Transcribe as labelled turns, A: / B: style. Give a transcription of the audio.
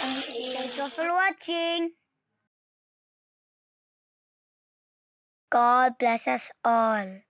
A: Thanks all for watching. God bless us all.